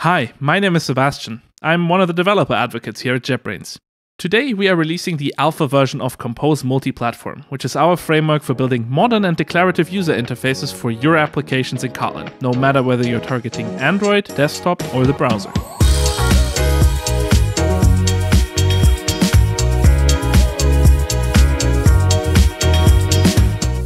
Hi, my name is Sebastian. I'm one of the developer advocates here at JetBrains. Today, we are releasing the alpha version of Compose Multi-Platform, which is our framework for building modern and declarative user interfaces for your applications in Kotlin, no matter whether you're targeting Android, desktop, or the browser.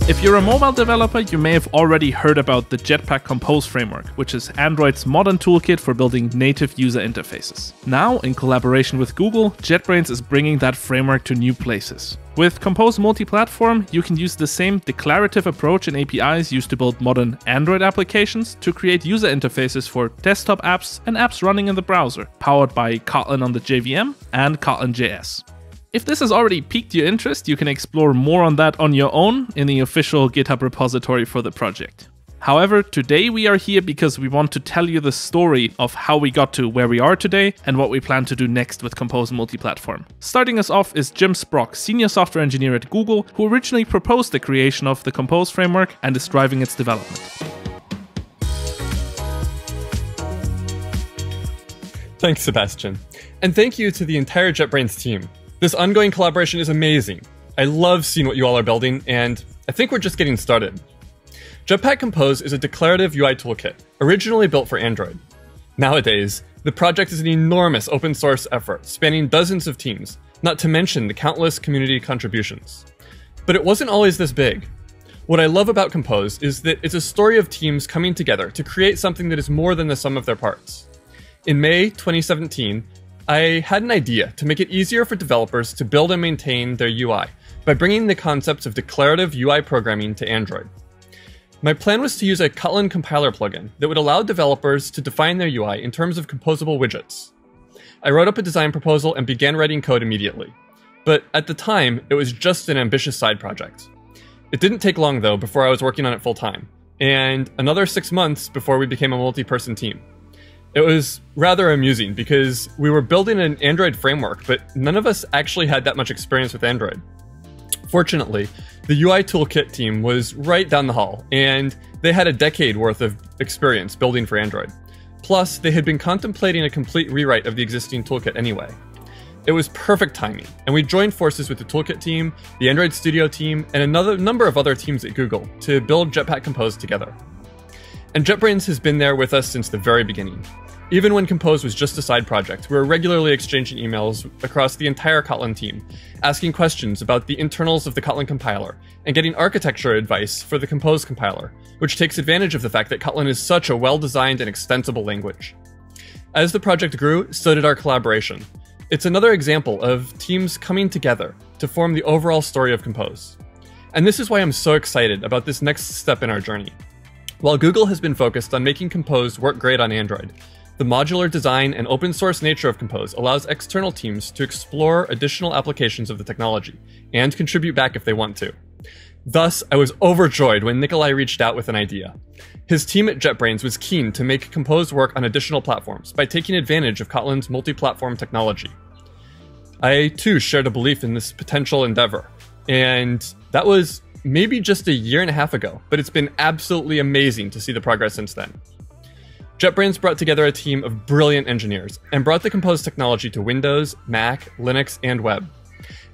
If you're a mobile developer, you may have already heard about the Jetpack Compose framework, which is Android's modern toolkit for building native user interfaces. Now, in collaboration with Google, JetBrains is bringing that framework to new places. With Compose multi-platform, you can use the same declarative approach and APIs used to build modern Android applications to create user interfaces for desktop apps and apps running in the browser, powered by Kotlin on the JVM and Kotlin JS. If this has already piqued your interest, you can explore more on that on your own in the official GitHub repository for the project. However, today we are here because we want to tell you the story of how we got to where we are today and what we plan to do next with Compose Multiplatform. Starting us off is Jim Sproch, senior software engineer at Google, who originally proposed the creation of the Compose framework and is driving its development. Thanks, Sebastian. And thank you to the entire JetBrains team. This ongoing collaboration is amazing. I love seeing what you all are building, and I think we're just getting started. Jetpack Compose is a declarative UI toolkit, originally built for Android. Nowadays, the project is an enormous open source effort spanning dozens of teams, not to mention the countless community contributions. But it wasn't always this big. What I love about Compose is that it's a story of teams coming together to create something that is more than the sum of their parts. In May 2017, I had an idea to make it easier for developers to build and maintain their UI by bringing the concepts of declarative UI programming to Android. My plan was to use a Kotlin compiler plugin that would allow developers to define their UI in terms of composable widgets. I wrote up a design proposal and began writing code immediately. But at the time, it was just an ambitious side project. It didn't take long though before I was working on it full time, and another six months before we became a multi person team. It was rather amusing because we were building an Android framework, but none of us actually had that much experience with Android. Fortunately, the UI Toolkit team was right down the hall, and they had a decade worth of experience building for Android. Plus, they had been contemplating a complete rewrite of the existing toolkit anyway. It was perfect timing, and we joined forces with the Toolkit team, the Android Studio team, and another number of other teams at Google to build Jetpack Compose together. And JetBrains has been there with us since the very beginning. Even when Compose was just a side project, we were regularly exchanging emails across the entire Kotlin team, asking questions about the internals of the Kotlin compiler, and getting architecture advice for the Compose compiler, which takes advantage of the fact that Kotlin is such a well-designed and extensible language. As the project grew, so did our collaboration. It's another example of teams coming together to form the overall story of Compose. And this is why I'm so excited about this next step in our journey. While Google has been focused on making Compose work great on Android, the modular design and open source nature of Compose allows external teams to explore additional applications of the technology and contribute back if they want to. Thus, I was overjoyed when Nikolay reached out with an idea. His team at JetBrains was keen to make Compose work on additional platforms by taking advantage of Kotlin's multi-platform technology. I too shared a belief in this potential endeavor, and that was maybe just a year and a half ago, but it's been absolutely amazing to see the progress since then. JetBrains brought together a team of brilliant engineers and brought the Compose technology to Windows, Mac, Linux, and web.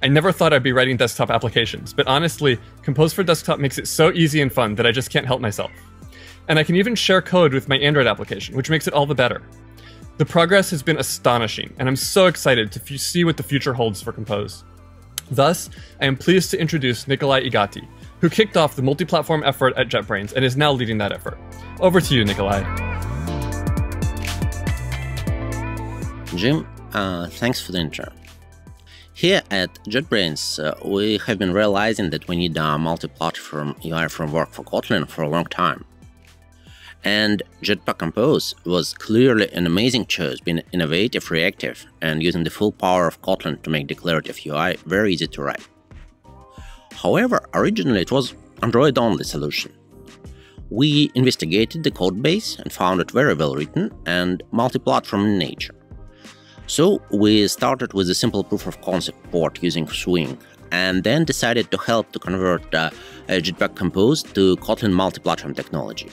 I never thought I'd be writing desktop applications, but honestly, Compose for Desktop makes it so easy and fun that I just can't help myself. And I can even share code with my Android application, which makes it all the better. The progress has been astonishing, and I'm so excited to see what the future holds for Compose. Thus, I am pleased to introduce Nikolay Igotti, who kicked off the multi-platform effort at JetBrains and is now leading that effort. Over to you, Nikolay. Jim, uh, thanks for the intro. Here at JetBrains, uh, we have been realizing that we need a multi-platform UI framework for Kotlin for a long time. And Jetpack Compose was clearly an amazing choice, being innovative, reactive, and using the full power of Kotlin to make declarative UI very easy to write. However, originally it was Android-only solution. We investigated the codebase and found it very well written and multi-platform in nature. So we started with a simple proof of concept port using Swing, and then decided to help to convert uh, Jetpack Compose to Kotlin multi-platform technology.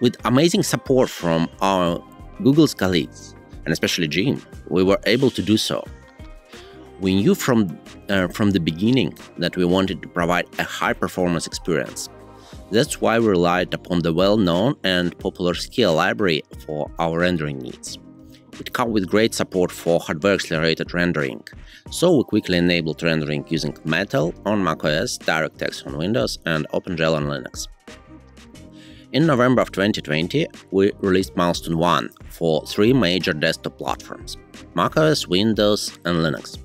With amazing support from our Google's colleagues, and especially Jim, we were able to do so. We knew from, uh, from the beginning that we wanted to provide a high performance experience. That's why we relied upon the well known and popular Skia library for our rendering needs. It comes with great support for hardware accelerated rendering, so we quickly enabled rendering using Metal on macOS, DirectX on Windows, and OpenGL on Linux. In November of 2020, we released Milestone 1 for three major desktop platforms macOS, Windows, and Linux.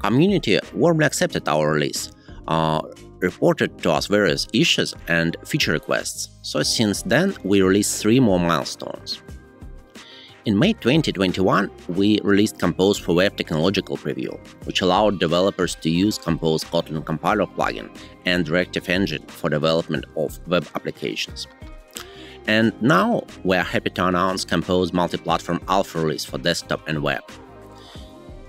Community warmly accepted our release, uh, reported to us various issues and feature requests, so since then we released three more milestones. In May 2021, we released Compose for Web Technological Preview, which allowed developers to use Compose Kotlin Compiler plugin and Reactive Engine for development of web applications. And now we are happy to announce Compose multi-platform alpha release for desktop and web.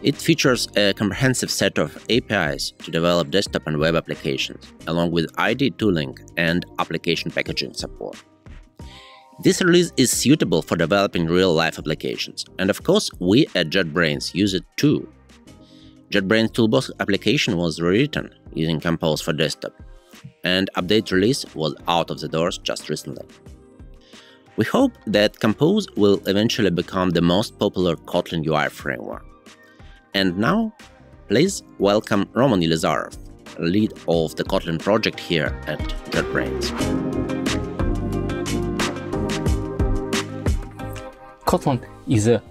It features a comprehensive set of APIs to develop desktop and web applications, along with IDE tooling and application packaging support. This release is suitable for developing real-life applications, and of course, we at JetBrains use it too. JetBrains Toolbox application was rewritten using Compose for desktop, and update release was out of the doors just recently. We hope that Compose will eventually become the most popular Kotlin UI framework. And now, please welcome Roman Elizarov, lead of the Kotlin project here at JetBrains. Kotlin is a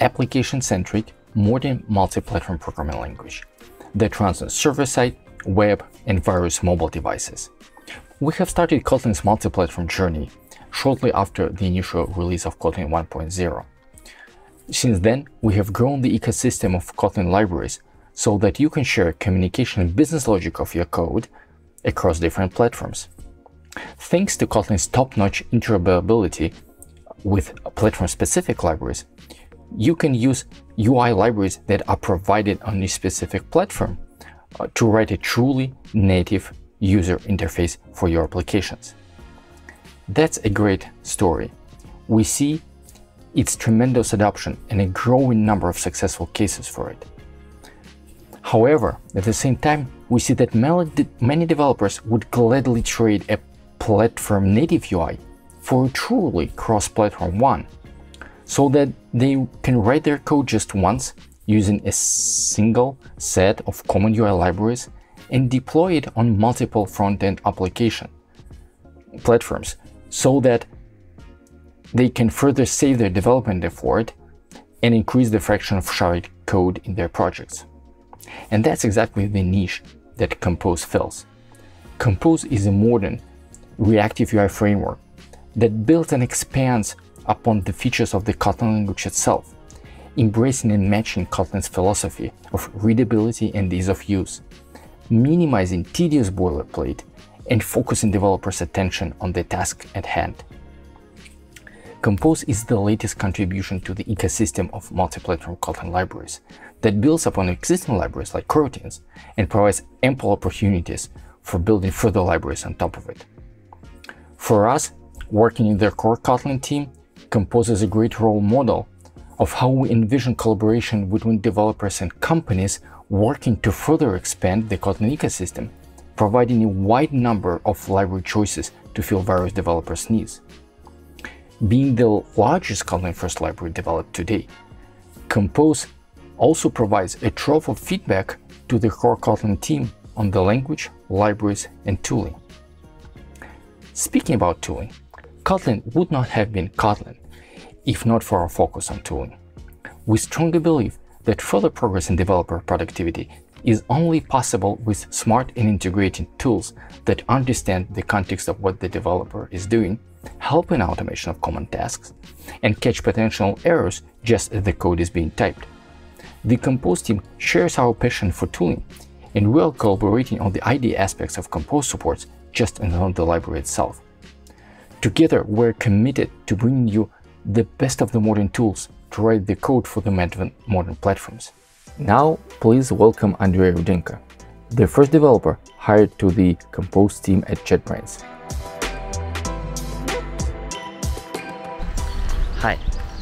application-centric, modern multi-platform programming language that runs on server-side, web, and various mobile devices. We have started Kotlin's multi-platform journey shortly after the initial release of Kotlin 1.0. Since then, we have grown the ecosystem of Kotlin libraries so that you can share communication and business logic of your code across different platforms. Thanks to Kotlin's top-notch interoperability with platform-specific libraries, you can use UI libraries that are provided on a specific platform uh, to write a truly native user interface for your applications. That's a great story. We see its tremendous adoption and a growing number of successful cases for it. However, at the same time, we see that many developers would gladly trade a platform native UI for truly cross-platform one, so that they can write their code just once using a single set of common UI libraries and deploy it on multiple front-end application platforms so that they can further save their development effort and increase the fraction of shared code in their projects. And that's exactly the niche that Compose fills. Compose is a modern reactive UI framework that builds and expands upon the features of the Kotlin language itself, embracing and matching Kotlin's philosophy of readability and ease of use, minimizing tedious boilerplate, and focusing developers' attention on the task at hand. Compose is the latest contribution to the ecosystem of multi-platform Kotlin libraries that builds upon existing libraries like coroutines and provides ample opportunities for building further libraries on top of it. For us, Working in their core Kotlin team composes a great role model of how we envision collaboration between developers and companies working to further expand the Kotlin ecosystem, providing a wide number of library choices to fill various developers' needs. Being the largest Kotlin-first library developed today, Compose also provides a trove of feedback to the core Kotlin team on the language, libraries, and tooling. Speaking about tooling, Kotlin would not have been Kotlin if not for our focus on tooling. We strongly believe that further progress in developer productivity is only possible with smart and integrated tools that understand the context of what the developer is doing, help in automation of common tasks, and catch potential errors just as the code is being typed. The Compose team shares our passion for tooling, and we are collaborating on the IDE aspects of Compose supports just as on the library itself. Together, we're committed to bringing you the best of the modern tools to write the code for the modern platforms. Now, please welcome Andrey Rudenko, the first developer hired to the Compose team at JetBrains. Hi,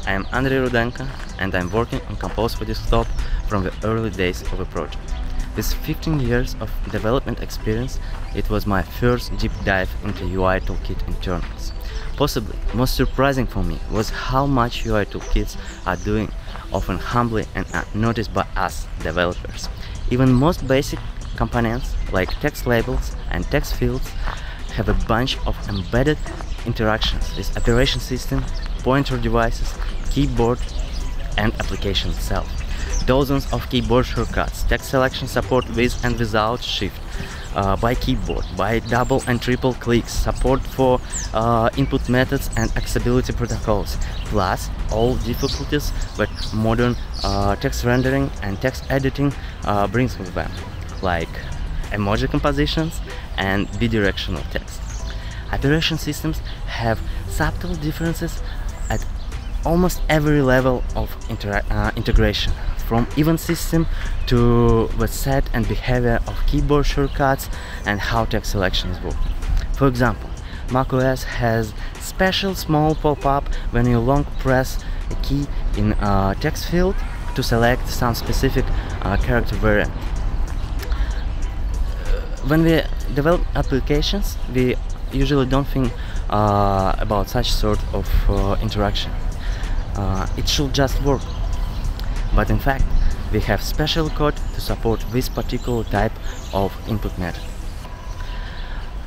I am Andrey Rudenko and I'm working on Compose for Desktop from the early days of the project. With 15 years of development experience, it was my first deep dive into UI toolkit internals. Possibly most surprising for me was how much UI toolkits are doing, often humbly and unnoticed by us developers. Even most basic components like text labels and text fields have a bunch of embedded interactions with operation system, pointer devices, keyboard and application itself dozens of keyboard shortcuts, text selection support with and without shift, uh, by keyboard, by double and triple clicks, support for uh, input methods and accessibility protocols, plus all difficulties that modern uh, text rendering and text editing uh, brings with them, like emoji compositions and bidirectional text. Operation systems have subtle differences at almost every level of uh, integration from event system to the set and behavior of keyboard shortcuts and how text selections work. For example, macOS has special small pop-up when you long press a key in a text field to select some specific uh, character variant. When we develop applications, we usually don't think uh, about such sort of uh, interaction. Uh, it should just work but in fact we have special code to support this particular type of input method.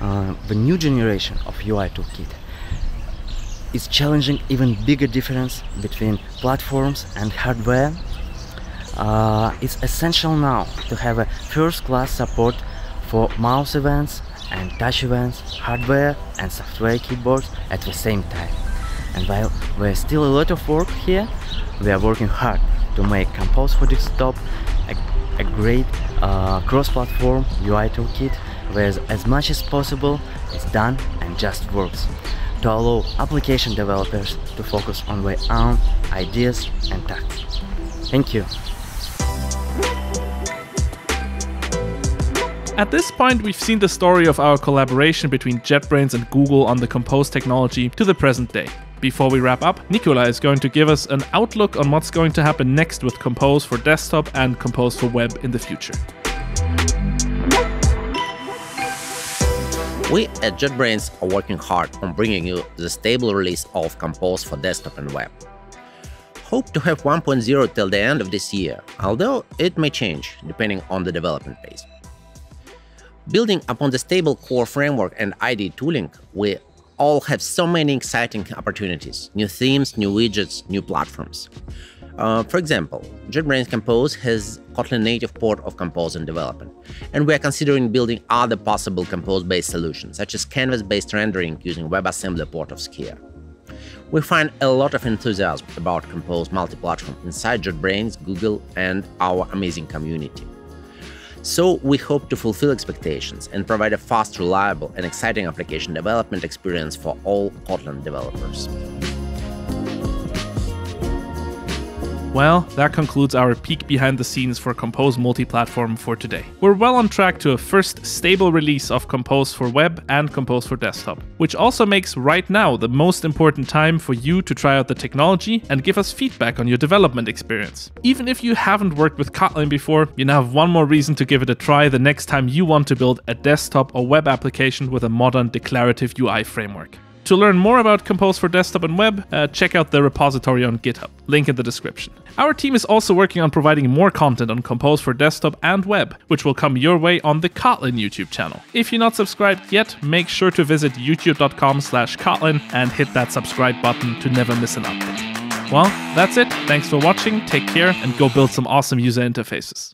Uh, the new generation of UI toolkit is challenging even bigger difference between platforms and hardware. Uh, it's essential now to have a first-class support for mouse events and touch events, hardware and software keyboards at the same time. And while there's still a lot of work here, we are working hard to make Compose for Desktop a, a great uh, cross-platform UI toolkit where as much as possible it's done and just works to allow application developers to focus on their own ideas and tasks. Thank you. At this point, we've seen the story of our collaboration between JetBrains and Google on the Compose technology to the present day. Before we wrap up, Nikola is going to give us an outlook on what's going to happen next with Compose for desktop and Compose for web in the future. We at JetBrains are working hard on bringing you the stable release of Compose for desktop and web. Hope to have 1.0 till the end of this year, although it may change depending on the development phase. Building upon the stable core framework and IDE tooling, we all have so many exciting opportunities new themes, new widgets, new platforms. Uh, for example, JetBrains Compose has Kotlin native port of Compose in development, and we are considering building other possible Compose-based solutions, such as Canvas-based rendering using WebAssembly port of Skia. We find a lot of enthusiasm about Compose multi-platform inside JetBrains, Google, and our amazing community. So we hope to fulfill expectations and provide a fast, reliable, and exciting application development experience for all Kotlin developers. Well, that concludes our peek behind the scenes for Compose multi-platform for today. We're well on track to a first stable release of Compose for web and Compose for desktop, which also makes right now the most important time for you to try out the technology and give us feedback on your development experience. Even if you haven't worked with Kotlin before, you now have one more reason to give it a try the next time you want to build a desktop or web application with a modern declarative UI framework. To learn more about Compose for desktop and web, uh, check out the repository on GitHub, link in the description. Our team is also working on providing more content on Compose for desktop and web, which will come your way on the Kotlin YouTube channel. If you're not subscribed yet, make sure to visit youtube.com slash Kotlin and hit that subscribe button to never miss an update. Well, that's it. Thanks for watching, take care, and go build some awesome user interfaces.